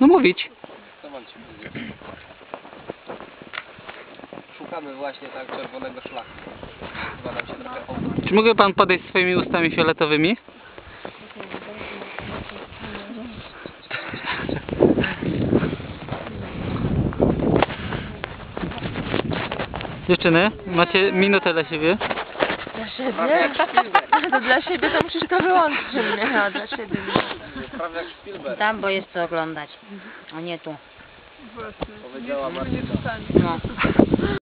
No mówić. Co mam ci powiedzieć? Szukamy właśnie tak czerwonego szlaku. Chyba nam się trafiało. Czy mógłby pan podejść swoimi ustami fioletowymi? Dziewczyny, macie minutę dla siebie. Dla siebie? To dla siebie to musisz to wyłączyć, nie? A dla siebie nie. Prawie jak Spielberg. Tam, bo jest co oglądać, a nie tu. Powiedziała Martyna. No.